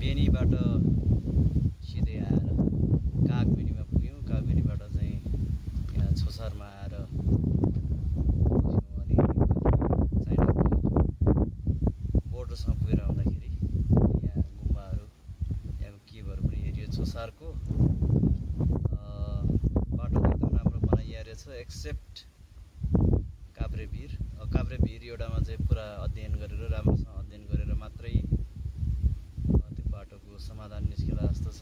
बेनीबाट सिधै आएर कागबेनीमा पुग्यौँ। कागबेनीबाट चाहिँ यहाँ छोसारमा आएर पुग्यौँ अनि चाइनाको बोर्डरसम्म पुगेर आउँदाखेरि यहाँ गुम्बाहरू यहाँको केभहरू पनि हेरियो छोसारको अँ, बाटो त एकदम राम्रो बनाइया रहेछ एक्सेप्ट काभ्रे भिर अ, काभ्रे भिर एउटामा चाहिँ पुरा अध्ययन गरेर राम्रोसँग अध्ययन गरेर मात्रै अ, त्यो बाटोको समाधान निस्केला जस्तो छ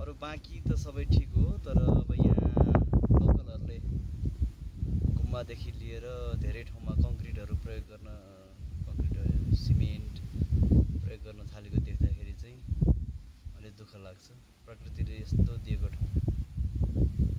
अरू बाँकी त सबै ठिक हो तर अब यहाँ लोकलहरूले गुम्बादेखि लिएर धेरै ठाउँमा कङ्क्रिटहरू प्रयोग गर्न कङ्क्रिट सिमेन्ट प्रयोग गर्न थालेको देख्दाखेरि चाहिँ अलिक दुःख लाग्छ। प्रकृतिले यस्तो दिएको ठाउँ।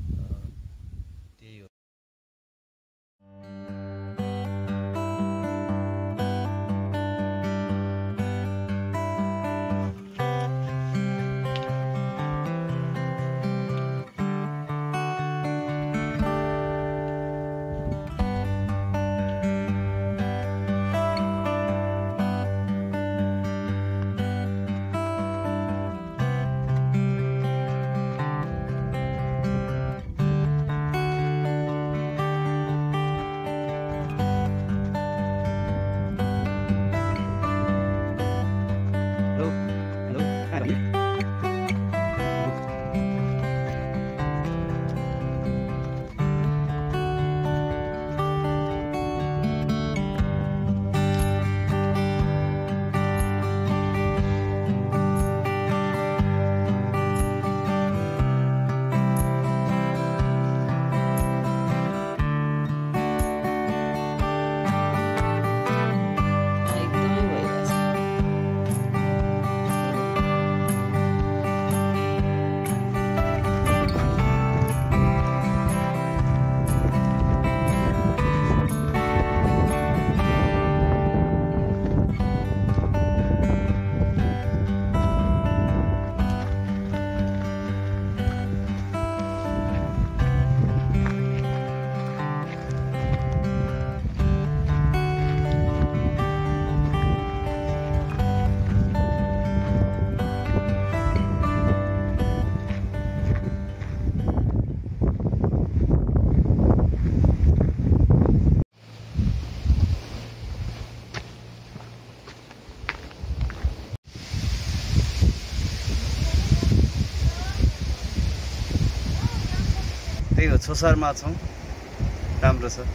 त्यही हो छोसारमा छौँ। राम्रो छ।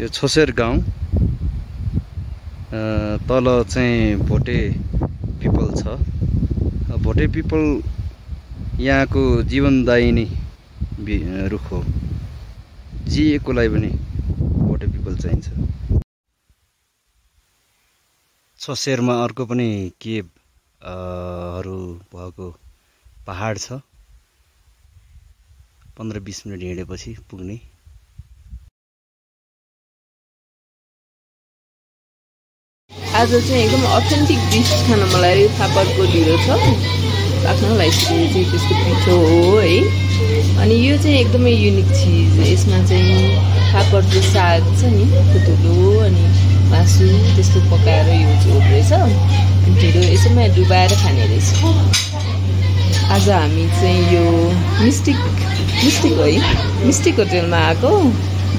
यो छोसेर गाउँ तल चाहिँ भोटे पिपल छ। भोटे पिपल यहाँको जीवनदायिनी रुख हो। जिएको लागि पनि भोटे पिपल चाहिन्छ। छोसेरमा अर्को पनि केभ अ, हरू भएको पहाड छ। पन्ध्र बिस मिनट हिँडेपछि पुग्ने। आज चाहिँ एकदम अथेन्टिक डिस खान मलाई फापरको ढिँडो छ। आफ्नो लागि चाहिँ त्यसको पिठो हो है। अनि यो चाहिँ एकदमै युनिक चिज यसमा चाहिँ फापरको साग छ नि खुतुलो अनि मासु त्यस्तो पकाएर यो झोल रहेछ अनि ढिँडो यसैमा डुबाएर खाने रहेछ। आज हामी चाहिँ यो मिस्टिक मिस्टिक है मिस्टिक होटेलमा आएको।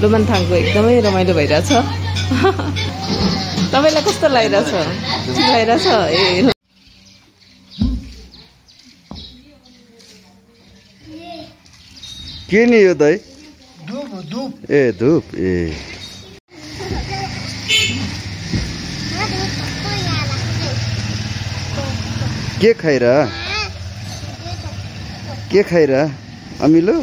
लोमानथाङको एकदमै रमाइलो भइरहेछ। तपाईँलाई कस्तो लागिरहेछ? ठिक लागिरहेछ? ए के नि यो दाइ ए धुप ए। के खाइरा के खाइरा अमिलो?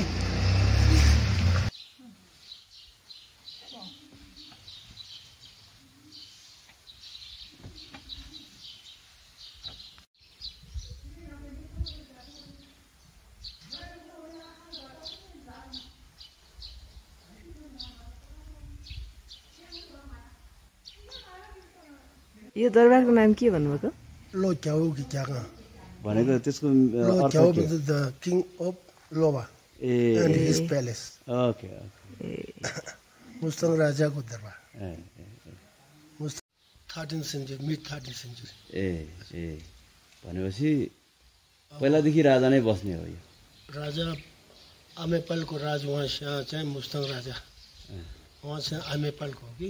यो दरबारको नाम के भन्नुभएको? लो च्याउ कि च्याङ भनेको त्यसको अर्थ के king of Loba and ए। his palace. Okay okay. Mustang राजाको दरबार। Thirteen century mid thirteen century ए ए। भनेपछि पहिलादेखि राजा नै बस्ने हो यो। राजा आमेपालको राज उहाँ यहाँ चाहिँ मुस्ताङ राजा। उहाँ चाहिँ आमेपालको हो कि?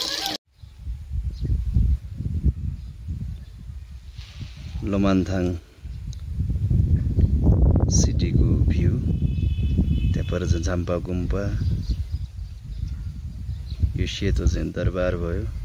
लोमान्थाङ सिटीको भ्यू त्यहाँ पर चाहिँ झाम्पा गुम्पा यो सेतो चाहिँ दरबार भयो।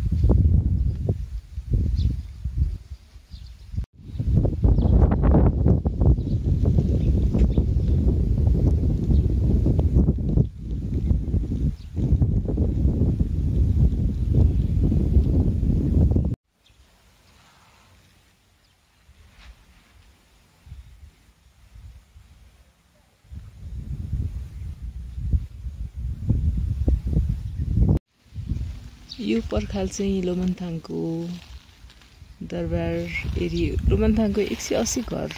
यो पर्खाल चाहिँ लोमनथाङको दरबार एरिया लोमनथाङको एक सय अस्सी घर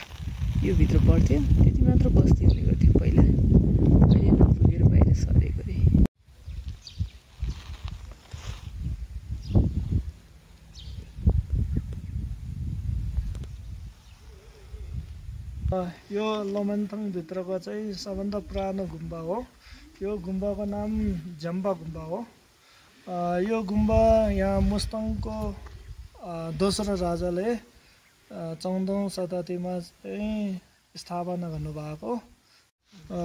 यो भित्र पर्थ्यो त्यति मात्र बस्ती हुने गर्थ्यो पहिला। अहिले नपुगेर बाहिर सरेको अरे। यो लमनथङभित्रको चाहिँ सबभन्दा पुरानो गुम्बा हो। यो गुम्बाको नाम झम्बा गुम्बा हो। यो गुम्बा यहाँ मुस्ताङको दोस्रो राजाले चौधौँ शताब्दीमा चाहिँ स्थापना गर्नुभएको।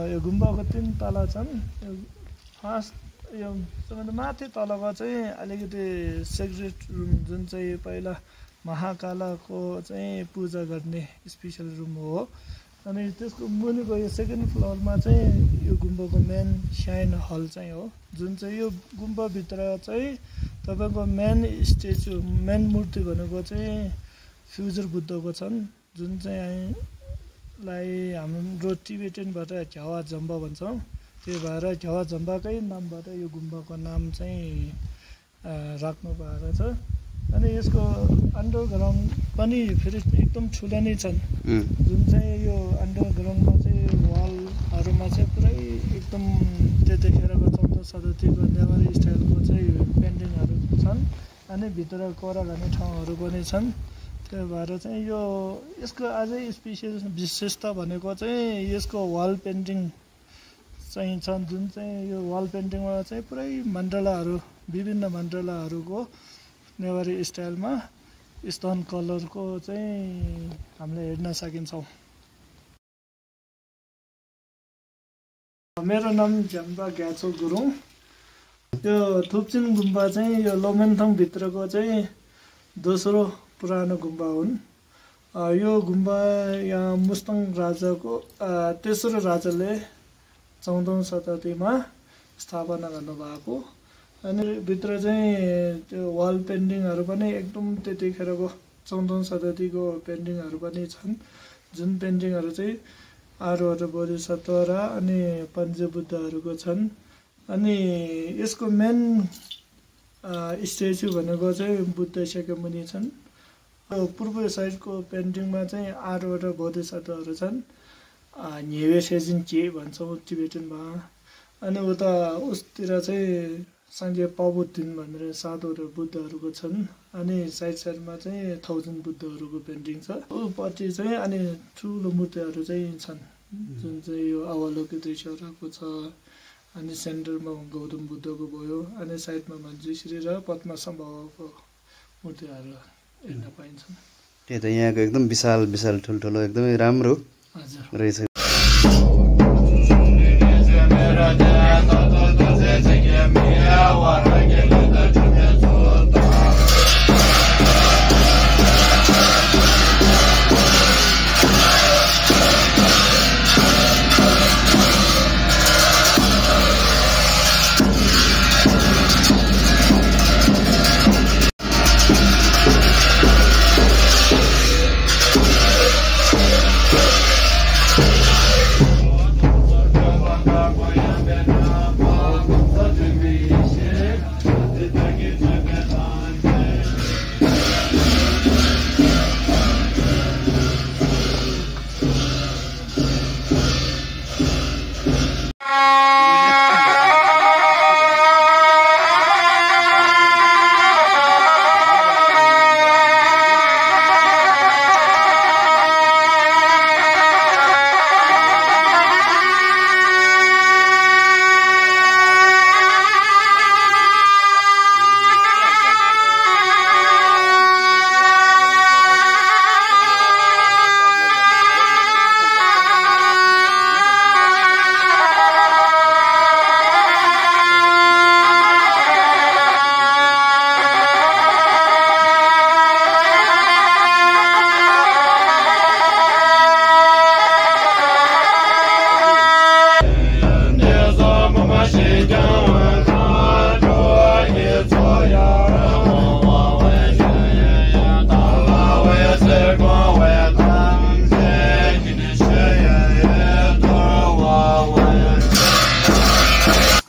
यो गुम्बाको तिन तला छन्। यो फर्स्ट यो सबभन्दा माथि तलको चाहिँ अलिकति सेक्रेट रुम जुन चाहिँ पहिला महाकालाको चाहिँ पूजा गर्ने स्पेसल रुम हो। अनि त्यसको मुनिको यो सेकेन्ड फ्लोरमा चाहिँ यो गुम्बाको मेन साइन हल चाहिँ हो। जुन चाहिँ यो गुम्बाभित्र चाहिँ तपाईँको मेन स्टेचु मेन मूर्ति भनेको चाहिँ फ्युजर बुद्धको छन्। जुन चाहिँ लाई हाम्रो टिबेटनबाट झ्यावा झम्बा भन्छौँ त्यही भएर झ्यावा झम्बाकै नामबाट यो गुम्बाको नाम चाहिँ राख्नु भएको छ। अनि यसको अन्डरग्राउन्ड पनि फेरि एकदम ठुला नै छन्। जुन चाहिँ यो अन्डरग्राउन्डमा चाहिँ वालहरूमा चाहिँ पुरै एकदम त्यतिखेरको चौध शताब्दीको नेवारी स्टाइलको चाहिँ पेन्टिङहरू छन्। अनि भित्र कोरा गर्ने ठाउँहरू पनि छन्। त्यही भएर चाहिँ यो यसको अझै स्पेसियल विशेषता भनेको चाहिँ यसको वाल पेन्टिङ चाहिँ छन्। जुन चाहिँ यो वाल पेन्टिङमा चाहिँ पुरै मण्डलाहरू विभिन्न मण्डलाहरूको नेवारी स्टाइलमा स्टोन कलरको चाहिँ हामीले हेर्न सकिन्छौँ। मेरो नाम झ्याम्बा ग्याचो गुरुङ। यो थुप्चिन गुम्बा चाहिँ यो लोमेन्थङभित्रको चाहिँ दोस्रो पुरानो गुम्बा हुन्। यो गुम्बा यहाँ मुस्ताङ राजाको तेस्रो राजाले चौधौँ शताब्दीमा स्थापना गर्नुभएको। अनि भित्र चाहिँ त्यो वाल पेन्टिङहरू पनि एकदम त्यतिखेरको चौधौँ शताब्दीको पेन्टिङहरू पनि छन्। जुन पेन्टिङहरू चाहिँ आरोहरू बोधिसत्व र अनि पञ्चबुद्धहरूको छन्। अनि यसको मेन स्ट्याचु भनेको चाहिँ बुद्ध सेकेमुनि छन्। पूर्व साइडको पेन्टिङमा चाहिँ आठवटा बोधिसत्वहरू छन्। न्हेवे सेजिन के भन्छौँ टिबेटनमा अनि उता उसतिर चाहिँ साङ्गे पावुद्दिन भनेर सातवटा बुद्धहरूको छन्। अनि साइड साइडमा चाहिँ थाउजन्ड बुद्धहरूको पेन्टिङ छ। ऊपट्टि चाहिँ अनि ठुलो मूर्तिहरू चाहिँ छन्। जुन चाहिँ यो अवलोकितेश्वरको छ। अनि सेन्टरमा गौतम बुद्धको भयो। अनि साइडमा मञ्जुश्री र पद्मसम्भवको मूर्तिहरू हेर्न पाइन्छन्। त्यही त यहाँको एकदम विशाल विशाल ठुल्ठुलो एकदमै राम्रो रहेछ।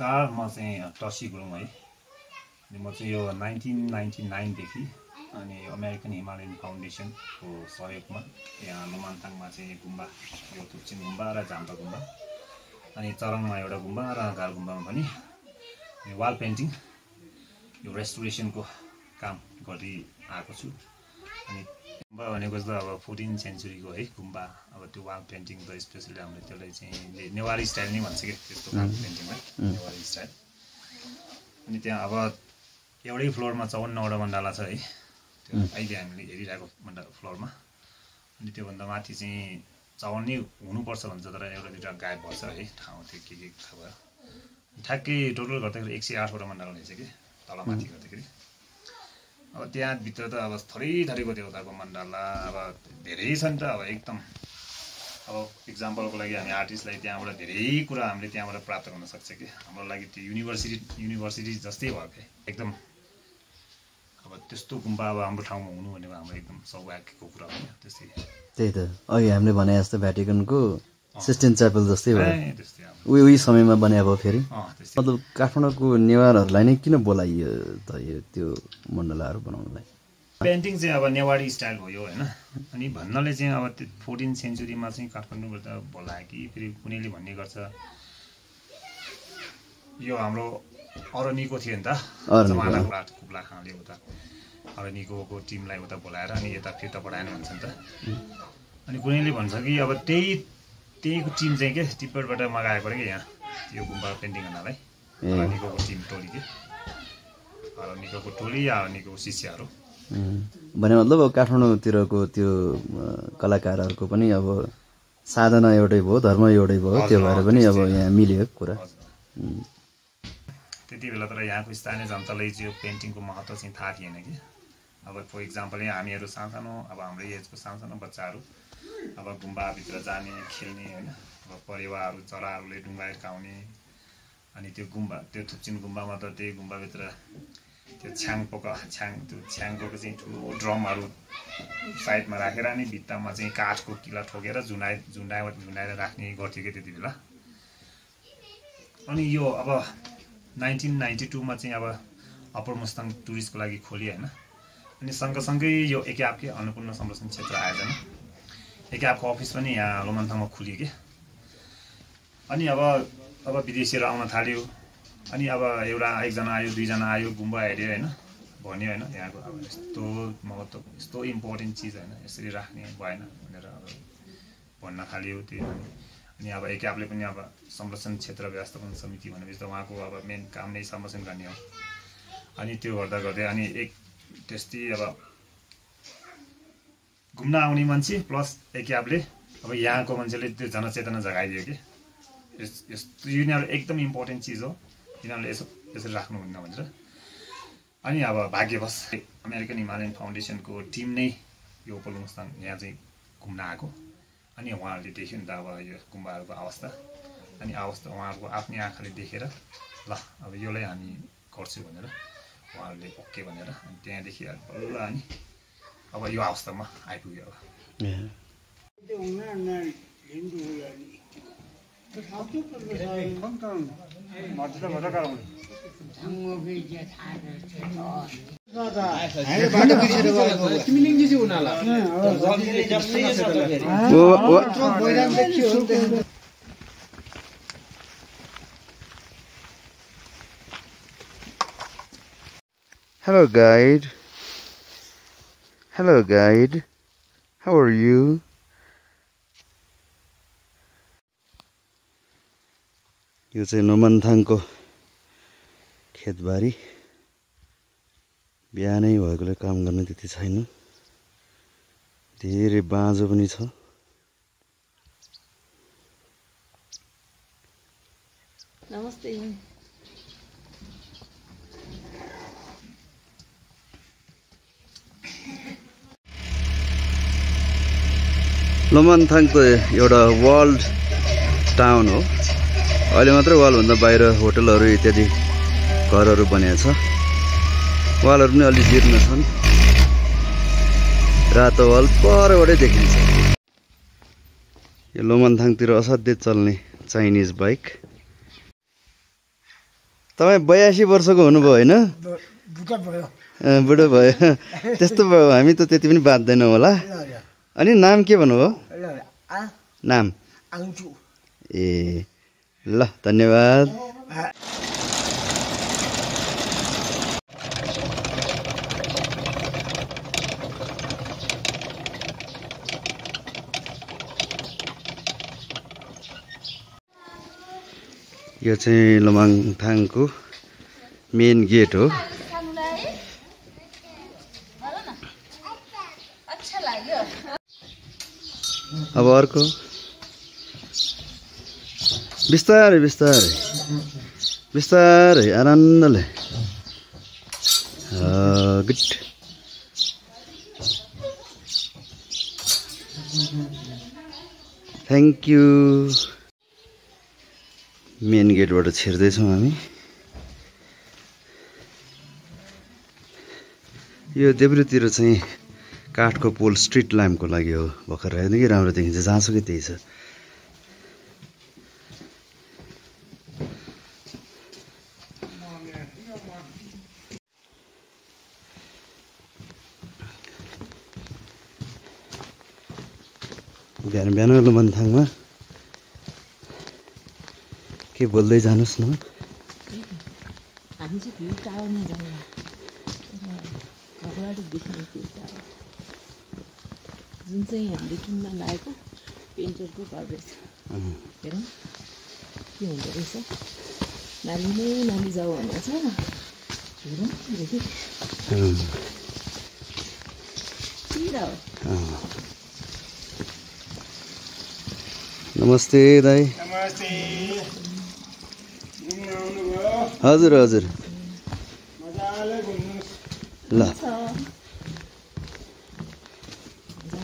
नमस्कार म चाहिँ टसी गुरुङ है। अनि म चाहिँ यो नाइन्टिन नाइन्टी नाइनदेखि अनि अमेरिकन हिमालयन फाउन्डेसनको सहयोगमा यहाँ लोमान्ताङमा चाहिँ गुम्बा यो थुप्चिन गुम्बा र झाम्पा गुम्बा अनि चरङमा एउटा गुम्बा र घाल गुम्बामा पनि वाल पेन्टिङ यो रेस्टोरेसनको काम गर्दै आएको छु। अनि गुम्बा भनेको त अब फोर्टिन सेन्चुरीको है गुम्बा। अब त्यो वाल पेन्टिङ त स्पेसली हामीले त्यसलाई चाहिँ नेवारी स्टाइल नै भन्छ कि त्यस्तो खालको पेन्टिङलाई नेवारी स्टाइल अनि त्यहाँ अब एउटै फ्लोरमा चौवन्नवटा मण्डला छ है। त्यो अहिले हामीले हेरिरहेको मण्डला फ्लोरमा। अनि त्योभन्दा माथि चाहिँ चौवन्नै हुनुपर्छ भन्छ तर एउटा दुइटा गायब भएछ है ठाउँ त्यो के के थाहा भयो ठ्याक्कै टोटल गर्दाखेरि एक सय आठवटा मण्डला रहेछ कि तलमाथि गर्दाखेरि। अब त्यहाँभित्र त अब थरी थरीको देउताको मण्डला अब धेरै छन् त अब एकदम। अब इक्जाम्पलको लागि हामी आर्टिस्टलाई त्यहाँबाट धेरै कुरा हामीले त्यहाँबाट प्राप्त गर्न सक्छ कि? हाम्रो लागि त्यो युनिभर्सिटी युनिभर्सिटी जस्तै भयो क्या एकदम। अब त्यस्तो गुम्बा अब हाम्रो ठाउँमा हुनु भनेको हाम्रो एकदम सौभाग्यको कुरा हो त्यस्तै। त्यही त। अघि हामीले भने जस्तो भ्याटिकनको सिस्टिन च्यापल जस्तै भयो। अब उही समयमा बने अब फेरि। मतलब काठमाडौँको नेवारहरूलाई नै किन बोलाइयो त यो त्यो मण्डलाहरू बनाउनलाई? पेन्टिङ चाहिँ अब नेवारी स्टाइल भयो होइन? अनि भन्नाले चाहिँ अब त्यो फोर्टिन सेन्चुरीमा चाहिँ काठमाडौँबाट बोलायो कि फेरि कुनैले भन्ने गर्छ? यो हाम्रो अरनिको थियो नि त। कुब्ला खाँले उता अरनिको टिमलाई उता बोलाएर अनि यता फिर्ता पठाएन भन्छ नि त अनि कुनैले भन्छ कि अब त्यही त्यहीको टिम चाहिँ के? तिब्बतबाट मगाएको अरे कि यहाँ? यो गुम्बा पेन्टिङ गर्नलाई। ए। अरनिको टिम टोली के? अरनिको टोली या अरनिको शिष्यहरू? भने मतलब काठमाडौँतिरको त्यो कलाकारहरूको पनि अब साधना एउटै भयो धर्म एउटै भयो त्यो भएर पनि अब यहाँ मिल्यो कुरा। त्यति बेला तर यहाँको स्थानीय जनतालाई चाहिँ यो पेन्टिङको महत्त्व चाहिँ थाहा थिएन कि? अब फर इक्जाम्पल यहाँ हामीहरू सानसानो अब हाम्रो एजको सानसानो बच्चाहरू अब गुम्बाभित्र जाने खेल्ने होइन? अब परेवाहरू चराहरूले डुङ्गा हिर्काउने अनि त्यो गुम्बा त्यो थुप्चिन गुम्बामा त त्यही गुम्बाभित्र त्यो छ्याङपोका छ्याङ त्यो छ्याङपोको चाहिँ ठुलो ड्रमहरू साइडमा राखेर नि भित्तामा चाहिँ काठको किला ठोकेर झुन्डाइ झुन्डाइ झुन्डाएर राख्ने गर्थ्यो क्या त्यति बेला। अनि यो अब नाइन्टिन नाइन्टी टूमा चाहिँ अब अप्पर मुस्ताङ टुरिस्टको लागि खोलियो होइन? अनि सँगसँगै यो एकापकै अन्नपूर्ण संरक्षण क्षेत्र आयोजना। एकापको अफिस पनि यहाँ लोमन्थाङमा खुलियो कि। अनि अब अब विदेशीहरू आउन थाल्यो। अनि अब एउटा एकजना आयो दुईजना आयो गुम्बा हेऱ्यो होइन। भन्यो होइन यहाँको अब यस्तो महत्त्व यस्तो इम्पोर्टेन्ट चिज होइन यसरी राख्ने भएन भनेर अब भन्न थाल्यो त्यो। अनि अब एकापले पनि अब संरक्षण क्षेत्र व्यवस्थापन समिति भनेपछि त उहाँको अब मेन काम नै संरक्षण गर्ने हो। अनि त्यो गर्दा गर्दै अनि एक त्यस्तै अब घुम्न आउने मान्छे प्लस एकापले अब यहाँको मान्छेले त्यो जनचेतना जगाइदियो कि। यस यस्तो यिनीहरू एकदम इम्पोर्टेन्ट चिज हो। यिनीहरूले यसो यसरी राख्नुहुन्न भनेर। अनि अब भाग्यवश अमेरिकन हिमालयन फाउन्डेसनको टिम नै यो पोलुङस्ताङ यहाँ चाहिँ घुम्न आएको। अनि उहाँहरूले देख्यो नि त अब यो गुम्बाहरूको अवस्था। अनि अवस्था उहाँहरूको आफ्नै आँखाले देखेर ल अब यसलाई हामी गर्छु भनेर। उहाँहरूले ओके भनेर अनि त्यहाँदेखि बल्ल अनि अब यो अवस्थामा आइपुग्यो अब Hello, guide. Hello, guide. How are you? यो चाहिँ नमनथाङको खेतबारी बिहानै भएकोले काम गर्न त्यति छैन धेरै बाँझो पनि छ नमस्ते लमनथाङ त एउटा वर्ल्ड टाउन हो। अहिले मात्रै वालभन्दा बाहिर होटलहरू इत्यादि घरहरू बनिएको छ। वालहरू पनि अलि जीर्ण छन्। रातो वाल परबाटै देखिन्छ। यो लोमनथाङतिर असाध्यै चल्ने चाइनिज बाइक। तपाईँ बयासी वर्षको हुनुभयो होइन? बुढो भयो। त्यस्तो भयो। हामी त त्यति पनि बाँच्दैनौँ होला। अनि नाम के भन्नुभयो नाम आउँछु ए ल धन्यवाद यो चाहिँ लमाङथाङको मेन गेट हो अब अर्को। बिस्तारै बिस्तारै। बिस्तारै आनन्दले। गुड। थ्याङ्क यू मेन गेटबाट छिर्दैछौँ हामी। यो देब्रेतिर चाहिँ काठको पोल स्ट्रिट ल्याम्पको लागि हो भर्खर। हेर्नु कि राम्रो देखिन्छ जहाँसुकै त्यही छ। बिहान बिहान लुमनथाङमा के बोल्दै जानुहोस् न। हामी चाहिँ जाउँला घरबाट जुन चाहिँ हामीले किन्न लागेको पेन्टरको घर रहेछ हेरौँ के हुँदो रहेछ? नाली नै नाली जाऊ भनेको छ। हेरौँ देखि। हो। नमस्ते दाई। हजुर हजुर मजाले घुम्नुहोस् ल छ मजाले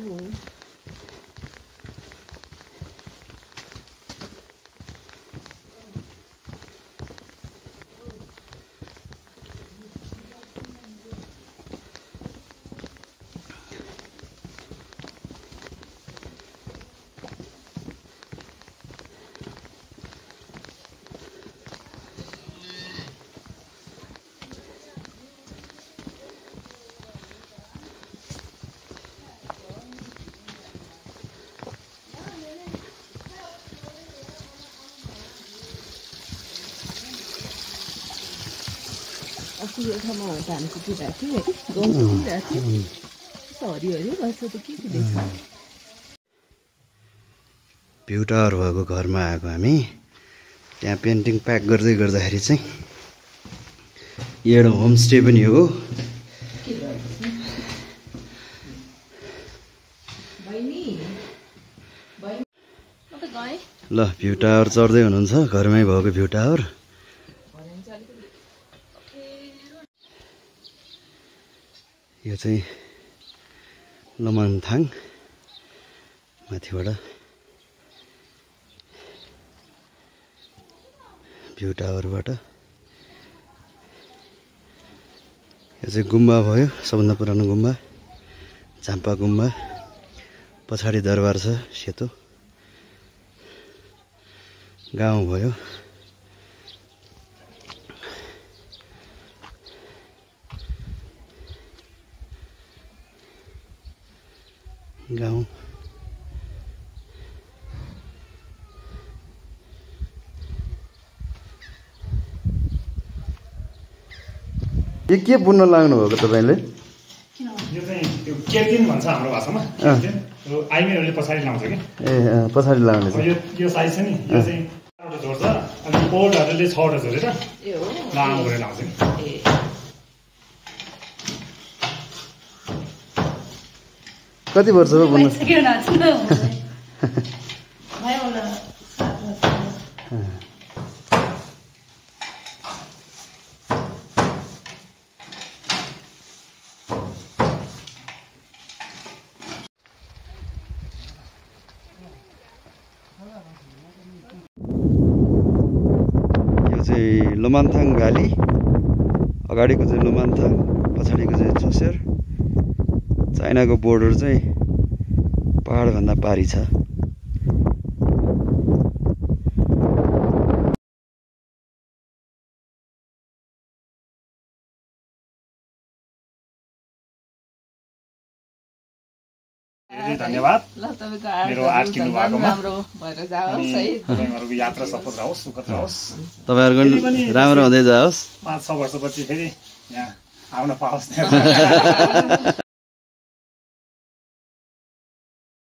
ठाउँमा धान कुटिरहेको थियो गहुँ कुटिरहेको थियो हरियो हरियो रहेछ त के भ्यू टावर भएको घरमा आएको हामी त्यहाँ पेन्टिङ प्याक गर्दै गर्दाखेरि चाहिँ यो एउटा होमस्टे पनि हो ल भ्यू टावर चढ्दै हुनुहुन्छ घरमै भएको भ्यू टावर यो चाहिँ लमनथाङ माथिबाट भ्यू टावरबाट। यो चाहिँ गुम्बा भयो सबभन्दा पुरानो गुम्बा झाम्पा गुम्बा पछाडि दरबार छ सेतो। गाउँ भयो। गाउँ। यो के बुन्न लाग्नु भएको तपाईँले? यो चाहिँ त्यो भन्छ हाम्रो भाषामा। आइमेरहरूले पछाडि लाउँछ कि? ए पछाडि लाग्ने अब चाहिँ यो यो साइज छ नि यो चाहिँ चारवटा जोड्छ अनि पोल्डहरूले छवटा जोडेर ए हो। लामो गरेर लाउँछ कि? कति वर्ष हो बुन्न यो चाहिँ लोमान्थाङ भ्याली अगाडिको चाहिँ लोमान्थाङ पछाडिको चाहिँ चुसेर। चाइनाको बोर्डर चाहिँ पहाडभन्दा पारी छ। धन्यवाद। मेरो आर्ट किन्नु भएकोमा। तपाईँहरूको यात्रा सफल रहोस् सुखद रहोस्। तपाईँहरूको फेरि पनि पनि राम्रो हुँदै जाओस्। पाँच छ वर्षपछि फेरि यहाँ आउन पाओस्।